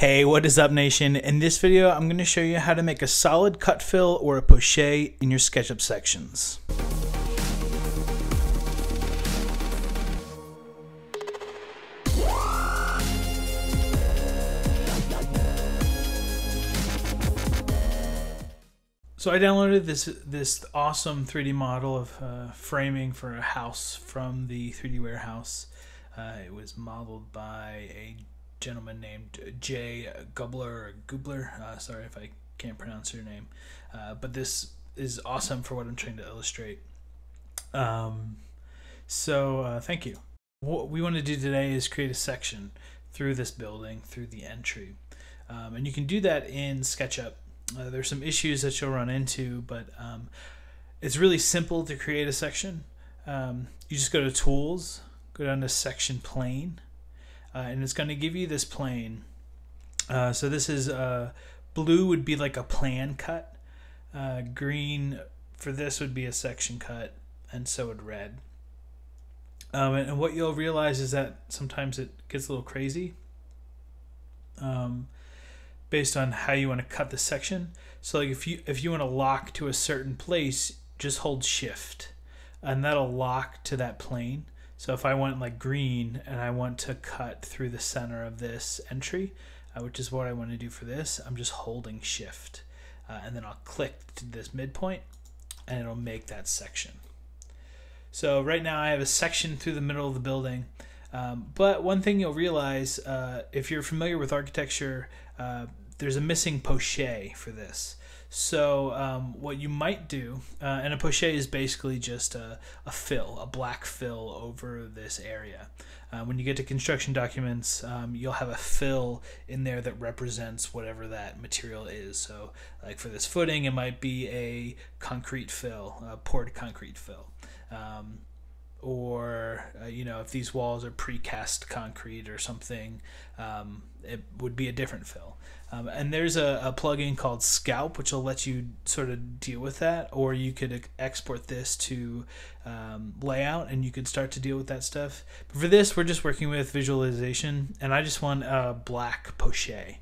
Hey, what is up nation? In this video, I'm going to show you how to make a solid cut fill or a poche in your SketchUp sections. So I downloaded this this awesome 3D model of uh, framing for a house from the 3D warehouse. Uh, it was modeled by a gentleman named Jay Gubler Gubler. Uh, sorry if I can't pronounce your name, uh, but this is awesome for what I'm trying to illustrate. Um, so uh, thank you. What we want to do today is create a section through this building, through the entry, um, and you can do that in SketchUp. Uh, there's some issues that you'll run into, but um, it's really simple to create a section. Um, you just go to Tools, go down to Section Plane uh, and it's going to give you this plane. Uh, so this is uh, blue would be like a plan cut. Uh, green for this would be a section cut, and so would red. Um, and, and, what you'll realize is that sometimes it gets a little crazy um, based on how you want to cut the section. So like if you if you want to lock to a certain place, just hold shift, and that'll lock to that plane. So if I want like green and I want to cut through the center of this entry, uh, which is what I want to do for this, I'm just holding shift uh, and then I'll click to this midpoint and it'll make that section. So right now I have a section through the middle of the building. Um, but one thing you'll realize uh, if you're familiar with architecture, uh, there's a missing poche for this. So um, what you might do, uh, and a poche is basically just a, a, fill, a black fill over this area. Uh, when you get to construction documents, um, you'll have a fill in there that represents whatever that material is. So like for this footing, it might be a concrete fill, a poured concrete fill. Um, or uh, you know if these walls are precast concrete or something um, it would be a different fill um, and there's a, a plugin called Skalp, which will let you sort of deal with that, or you could export this to um, layout and you could start to deal with that stuff. But for this, we're just working with visualization, and I just want a black poche.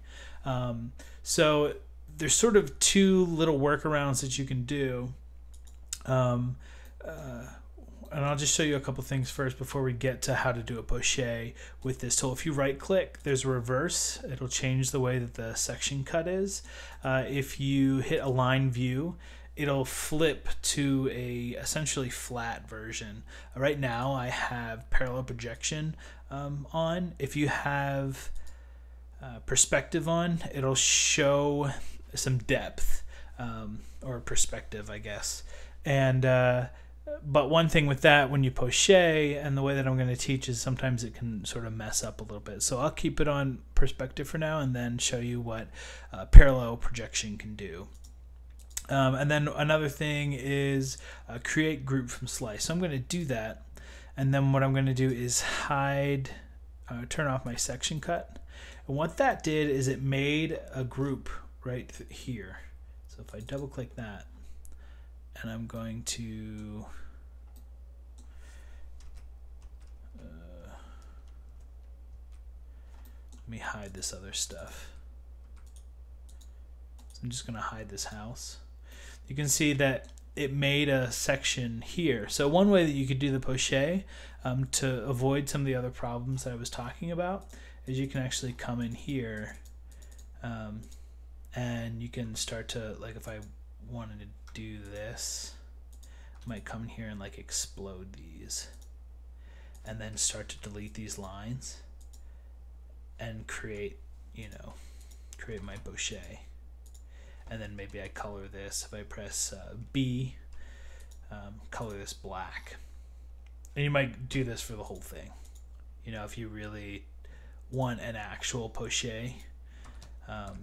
Um, so there's sort of two little workarounds that you can do. Um, uh, and I'll just show you a couple things first before we get to how to do a poche with this tool. If you right click, there's a reverse. It'll change the way that the section cut is. Uh, if you hit align view, it'll flip to a essentially flat version. Right now I have parallel projection um, on. If you have uh, perspective on, it'll show some depth um, or perspective, I guess. And uh, but one thing with that when you poche and the way that I'm going to teach is sometimes it can sort of mess up a little bit. So I'll keep it on perspective for now and then show you what uh, parallel projection can do. Um, and then another thing is uh, create group from slice. So I'm going to do that. And then what I'm going to do is hide, uh, turn off my section cut. And what that did is it made a group right here. So if I double click that, and I'm going to uh, let me hide this other stuff. So I'm just going to hide this house. You can see that it made a section here. So one way that you could do the poche um, to avoid some of the other problems that I was talking about is you can actually come in here um, and you can start to, like if I wanted to do this, I might come in here and like explode these and then start to delete these lines and create, you know, create my poche. And then maybe I color this. If I press uh, B, um, color this black. And you might do this for the whole thing. You know, if you really want an actual poche. Um,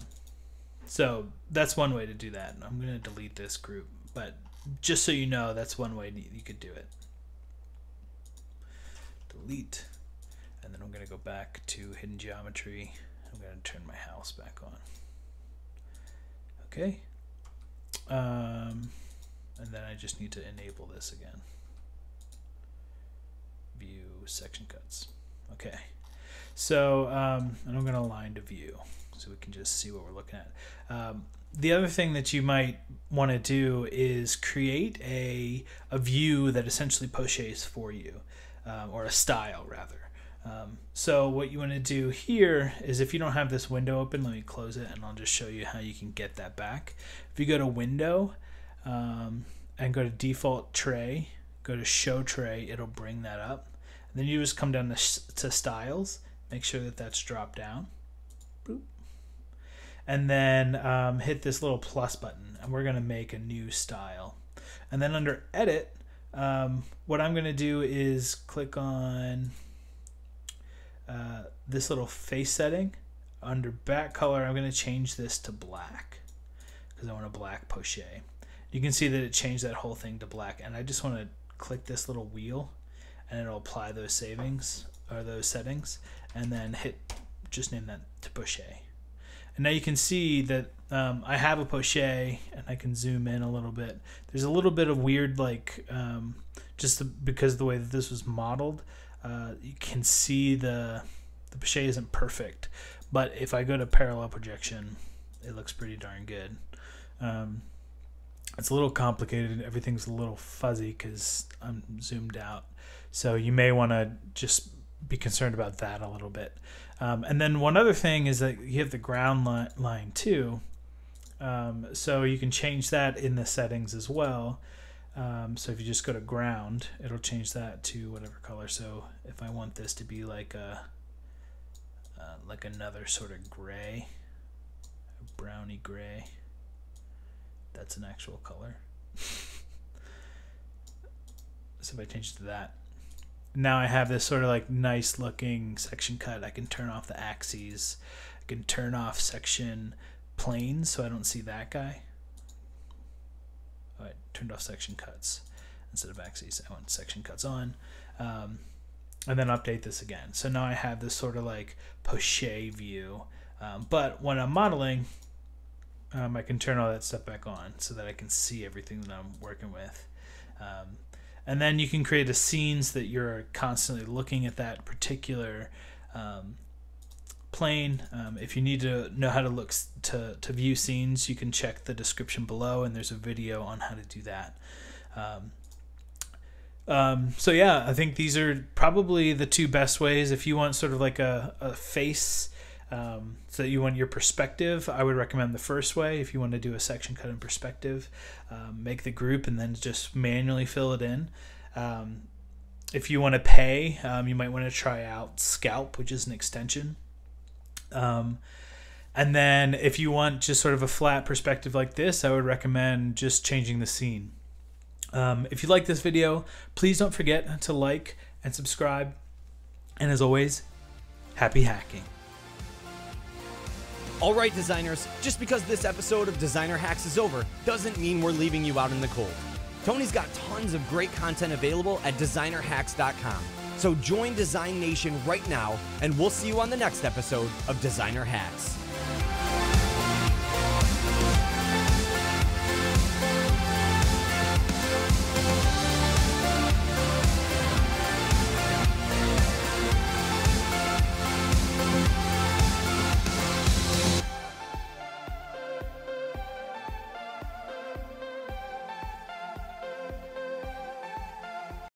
so that's one way to do that. I'm going to delete this group, but just so you know, that's one way you could do it. Delete. And then I'm going to go back to hidden geometry. I'm going to turn my house back on. Okay. Um, and then I just need to enable this again. View section cuts. Okay. So, um, and I'm going to align to view. So we can just see what we're looking at. Um, the other thing that you might want to do is create a, a view that essentially poches for you, um, or a style rather. Um, so what you want to do here is if you don't have this window open, let me close it and I'll just show you how you can get that back. If you go to window um, and go to default tray, go to show tray, it'll bring that up. And then you just come down to, to styles, make sure that that's dropped down. Boop. And then um, hit this little plus button and we're going to make a new style. And then under edit, um, what I'm going to do is click on uh, this little face setting. Under back color, I'm going to change this to black because I want a black poche. You can see that it changed that whole thing to black. And I just want to click this little wheel and it'll apply those savings or those settings and then hit just name that to poche. And now you can see that um, I have a poche and I can zoom in a little bit. There's a little bit of weird like um, just the, because the way that this was modeled uh, you can see the the poche isn't perfect, but if I go to parallel projection, it looks pretty darn good. Um, it's a little complicated. And everything's a little fuzzy because I'm zoomed out. So you may want to just be concerned about that a little bit. Um, and then one other thing is that you have the ground li- line too. Um, so you can change that in the settings as well. Um, so if you just go to ground, it'll change that to whatever color. So if I want this to be like a uh, like another sort of gray, browny gray, that's an actual color. so if I change to that, now I have this sort of like nice looking section cut. I can turn off the axes. I can turn off section planes so I don't see that guy. I turned off section cuts instead of axes. I want section cuts on. Um, and then update this again. So now I have this sort of like poche view. Um, but when I'm modeling, um, I can turn all that stuff back on so that I can see everything that I'm working with. Um, and then you can create a scenes that you're constantly looking at that particular um, plane. Um, if you need to know how to look to, to view scenes, you can check the description below, and there's a video on how to do that. Um, um, so yeah, I think these are probably the two best ways. If you want sort of like a, a face, um, so you want your perspective, I would recommend the first way. If you want to do a section cut in perspective, um, make the group and then just manually fill it in. Um, if you want to pay, um, you might want to try out Skalp, which is an extension. Um, and then if you want just sort of a flat perspective like this, I would recommend just changing the scene. Um, if you like this video, please don't forget to like and subscribe. And as always, happy hacking. All right, designers, just because this episode of Designer Hacks is over doesn't mean we're leaving you out in the cold. Tony's got tons of great content available at designerhacks.com. So join Design Nation right now, and we'll see you on the next episode of Designer Hacks.